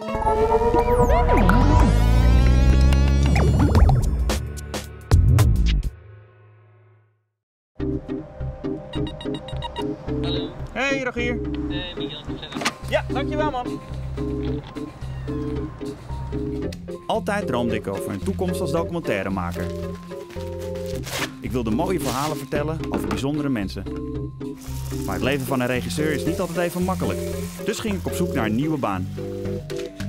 Hallo, Hey, Rogier. eh Miguel. Ja, dankjewel man. Altijd droomde ik over een toekomst als documentairemaker. Ik wilde mooie verhalen vertellen over bijzondere mensen. Maar het leven van een regisseur is niet altijd even makkelijk. Dus ging ik op zoek naar een nieuwe baan.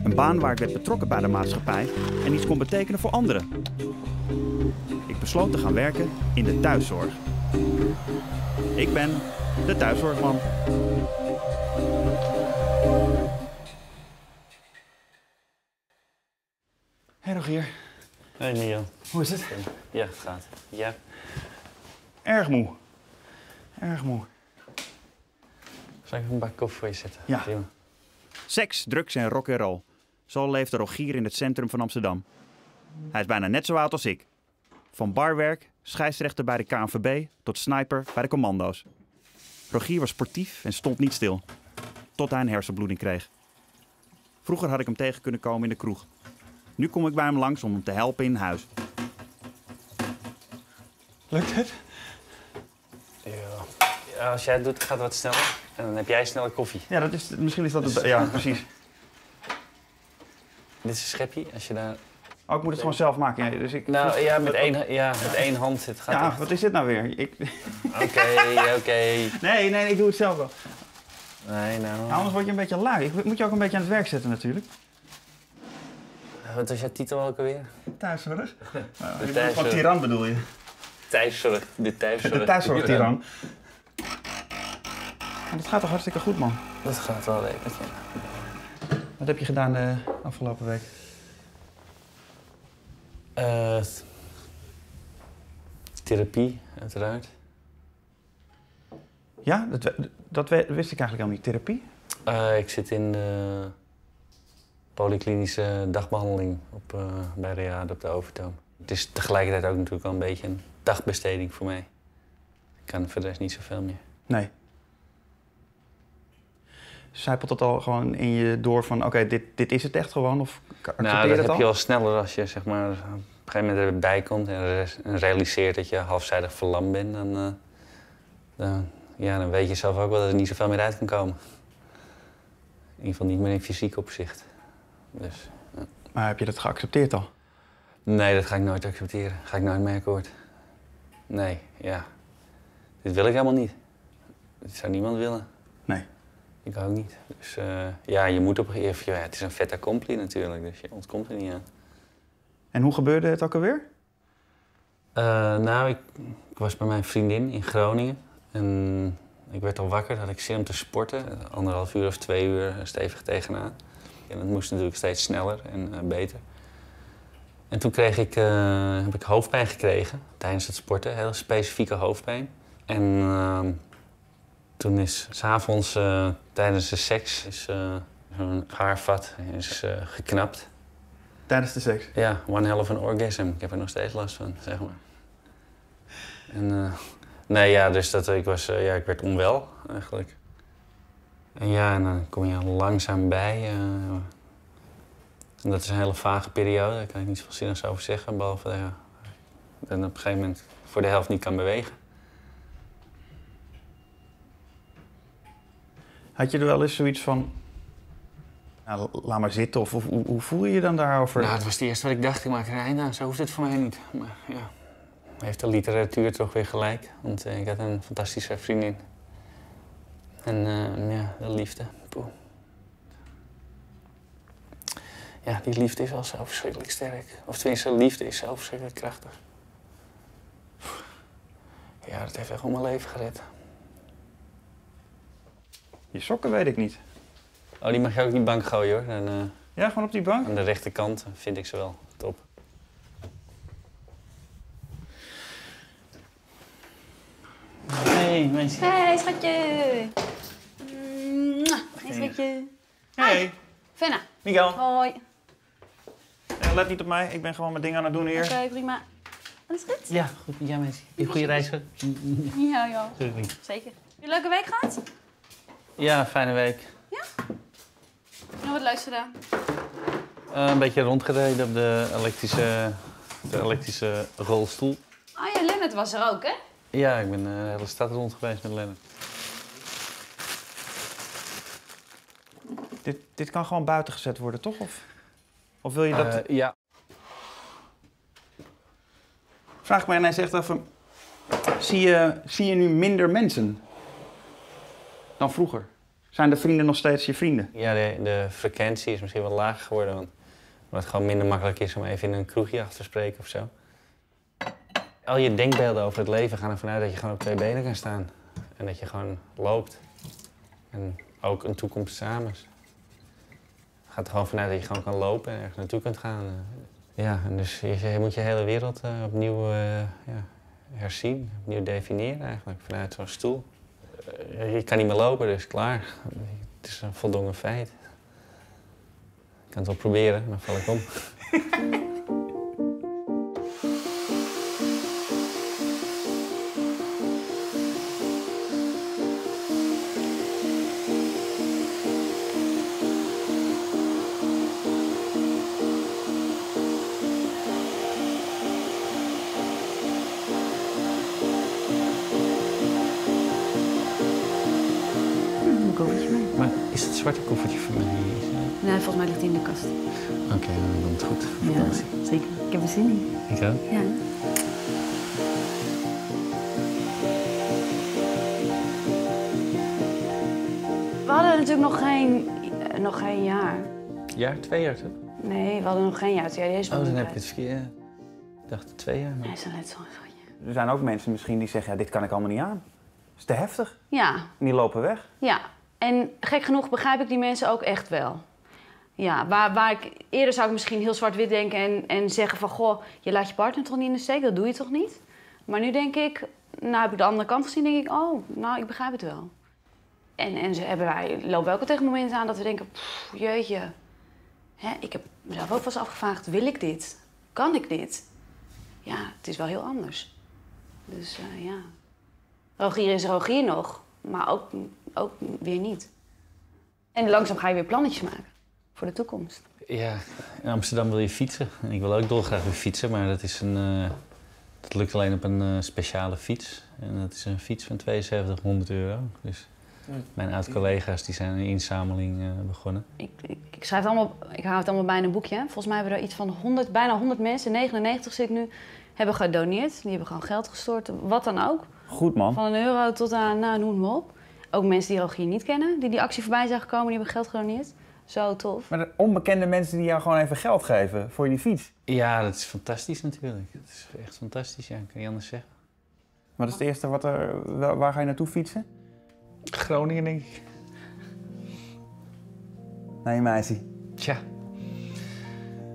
Een baan waar ik werd betrokken bij de maatschappij en iets kon betekenen voor anderen. Ik besloot te gaan werken in de thuiszorg. Ik ben de thuiszorgman. Hey Rogier, Hey Miguel. hoe is het? Ja, het gaat. Ja. Erg moe. Erg moe. Zal ik even een bak koffie voor je zetten? Ja. Prima. Seks, drugs en rock and roll. Zo leefde Rogier in het centrum van Amsterdam. Hij is bijna net zo oud als ik. Van barwerk, scheidsrechter bij de KNVB tot sniper bij de commando's. Rogier was sportief en stond niet stil. Tot hij een hersenbloeding kreeg. Vroeger had ik hem tegen kunnen komen in de kroeg. Nu kom ik bij hem langs om hem te helpen in huis. Lukt het? Ja. Ja, Als jij het doet, gaat het wat sneller. En dan heb jij sneller koffie. Ja, dat is, misschien is dat het... Ja, precies. Dit is een schepje. Als je daar... Oh, ik moet het gewoon zelf maken. Ja, dus ik... Nou ja, met één, ja, met één hand. Het gaat Ja, echt. wat is dit nou weer? Ik... Oké, oké. Nee, nee, ik doe het zelf wel. Nee, nou. Ja, anders word je een beetje lui. Ik moet je ook een beetje aan het werk zetten natuurlijk. Wat was jouw titel ook alweer? Thuiszorg? Uh, De thuiszorg. Van tiran bedoel je? Thuiszorg. De thuiszorg. De thuiszorgtiran. Ja, dat gaat toch hartstikke goed, man. Dat gaat wel lekker. Wat heb je gedaan de afgelopen week? Eh therapie, uiteraard. Ja, dat, dat wist ik eigenlijk helemaal niet. Therapie? Eh, ik zit in de polyklinische dagbehandeling op, eh, bij Reade op de Overtoom. Het is tegelijkertijd ook natuurlijk wel een beetje een dagbesteding voor mij. Ik kan voor de rest niet zoveel meer. Nee. Zijpelt dat al gewoon in je door van, oké, dit, dit is het echt gewoon? Of accepteer Nou, dat dat heb al? je al sneller als je zeg maar, op een gegeven moment erbij komt en, realiseert dat je halfzijdig verlamd bent. Dan, eh, dan, ja, dan weet je zelf ook wel dat er niet zoveel meer uit kan komen. In ieder geval niet meer in fysiek opzicht. Dus, Maar heb je dat geaccepteerd al? Nee, dat ga ik nooit accepteren. Ga ik nooit mee akkoord. Nee, ja. Dit wil ik helemaal niet. Dit zou niemand willen. Nee. Ik ook niet. Dus eh, ja, je moet op een gegeven moment... Ja, het is een vet accompli natuurlijk, dus je ontkomt er niet aan. En hoe gebeurde het ook alweer? Eh, nou, ik, ik was bij mijn vriendin in Groningen. En ik werd al wakker, had ik zin om te sporten. Anderhalf uur of twee uur stevig tegenaan. En het moest natuurlijk steeds sneller en eh, beter. En toen kreeg ik, eh, heb ik hoofdpijn gekregen tijdens het sporten, heel specifieke hoofdpijn. En ehm, toen is s'avonds uh, tijdens de seks is, uh, zo'n haarvat is, uh, geknapt. Tijdens de seks? Ja, one hell of an orgasm. Ik heb er nog steeds last van, zeg maar. En nee, ja, dus dat, ik, was, ja, ik werd onwel eigenlijk. En ja, en dan kom je langzaam bij. En dat is een hele vage periode, daar kan ik niet zoveel zinnigs over zeggen. Behalve dat dan op een gegeven moment voor de helft niet kan bewegen. Had je er wel eens zoiets van, nou, laat maar zitten, of, of hoe, hoe, voel je je dan daarover? Nou, het was het eerste wat ik dacht, ik maak er een einde aan, zo hoeft het voor mij niet. Maar ja, heeft de literatuur toch weer gelijk, want uh, ik had een fantastische vriendin. En uh, ja, de liefde, poeh. Ja, die liefde is al zo verschrikkelijk sterk. Of tenminste, liefde is zo verschrikkelijk krachtig. Ja, dat heeft echt gewoon mijn leven gered. Je sokken weet ik niet. Oh, die mag je ook op die bank gooien hoor. En, uh, ja, gewoon op die bank? Aan de rechterkant vind ik ze wel. Top. Hey, meisje. Hey, schatje. Hey, schatje. Hey. Venna. Miguel. Hoi. Let niet op mij, ik ben gewoon mijn ding aan het doen hier. Oké, okay, prima. Alles goed? Ja, goed. Ja, mensen. Je een goede reis? Ja, ja. Zeker. Heb je een leuke week gehad? Ja, fijne week. Ja? Nog wat leuks gedaan. Eh, een beetje rondgereden op de elektrische, de elektrische rolstoel. Oh ja, Lennart was er ook, hè? Ja, ik ben eh, de hele stad rond geweest met Lennart. Dit, dit kan gewoon buiten gezet worden, toch? Of, of wil je dat... Eh, ja. Vraag mij ineens echt even... Zie je, zie je nu minder mensen dan vroeger? Zijn de vrienden nog steeds je vrienden? Ja, de, de frequentie is misschien wat lager geworden. Want, omdat het gewoon minder makkelijk is om even in een kroegje af te spreken of zo. Al je denkbeelden over het leven gaan ervan uit dat je gewoon op twee benen kan staan. En dat je gewoon loopt. En ook een toekomst samen. Het gaat er gewoon vanuit dat je gewoon kan lopen en ergens naartoe kunt gaan. Ja, en dus je, moet je hele wereld eh, opnieuw eh, ja, herzien, opnieuw definiëren eigenlijk, vanuit zo'n stoel. Eh, je kan niet meer lopen, dus klaar. Het is een voldongen feit. Ik kan het wel proberen, dan val ik om. zwarte koffertje voor mij? Nee, volgens mij ligt hij in de kast. Oké, dan komt het goed. Ja, zeker. Ik heb er zin in. Ik ook. Ja. We hadden natuurlijk nog geen, eh, nog geen jaar. Ja, twee jaar toch? Nee, we hadden nog geen jaar. Ja, deze Oh, dan heb ik het verkeerd. Ik dacht twee jaar. Maar... Nee, zo net zo'n schatje. Er zijn ook mensen misschien die zeggen, ja, dit kan ik allemaal niet aan. Het is te heftig. Ja, En die lopen weg. Ja, en gek genoeg begrijp ik die mensen ook echt wel. Ja, waar, waar ik eerder zou ik misschien heel zwart-wit denken en, en zeggen van... goh, je laat je partner toch niet in de steek, dat doe je toch niet? Maar nu denk ik, nou heb ik de andere kant gezien, denk ik... oh, nou, ik begrijp het wel. En, en ze hebben wij, lopen ook wel tegen aan dat we denken... jeetje, Hè, ik heb mezelf ook wel eens afgevraagd, wil ik dit? Kan ik dit? Ja, het is wel heel anders. Dus eh, ja, Rogier is Rogier nog, maar ook, ook weer niet. En langzaam ga je weer plannetjes maken voor de toekomst. Ja, in Amsterdam wil je fietsen. En ik wil ook dolgraag weer fietsen, maar dat, is een, eh, dat lukt alleen op een eh, speciale fiets. En dat is een fiets van 7200 euro. Dus mijn oud-collega's die zijn een inzameling eh, begonnen. Ik, ik, ik schrijf het allemaal, ik hou het allemaal bij in een boekje. Volgens mij hebben er iets van 100, bijna 100 mensen, 99 zit ik nu, hebben gedoneerd. Die hebben gewoon geld gestort, wat dan ook. Goed man. Van een euro tot aan, nou, noem maar op. Ook mensen die Rogier niet kennen, die die actie voorbij zijn gekomen, die hebben geld gedoneerd. Zo tof. Maar de onbekende mensen die jou gewoon even geld geven voor die fiets. Ja, dat is fantastisch natuurlijk. Dat is echt fantastisch, ja. Ik kan niet anders zeggen. Wat is het eerste wat er, waar ga je naartoe fietsen? Groningen, denk ik. Naar je meisje. Tja.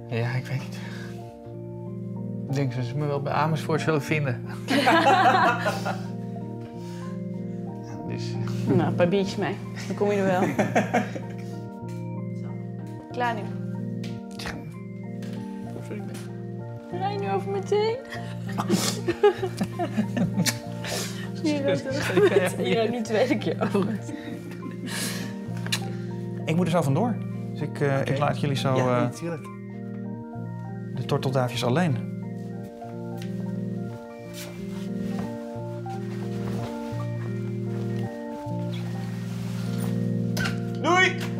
Ja, ik weet niet. Ik denk dat ze me wel bij Amersfoort zullen vinden. Dus, eh, Nou, een paar biertjes mee. Dan kom je er wel. Klaar nu. tja. Sorry, ik ben- Rij je nu over meteen? Je rijdt nu tweede keer over. Ik moet er zo vandoor. Dus ik, eh, ik laat jullie zo Ja, eh, natuurlijk. de tortelduifjes alleen. week.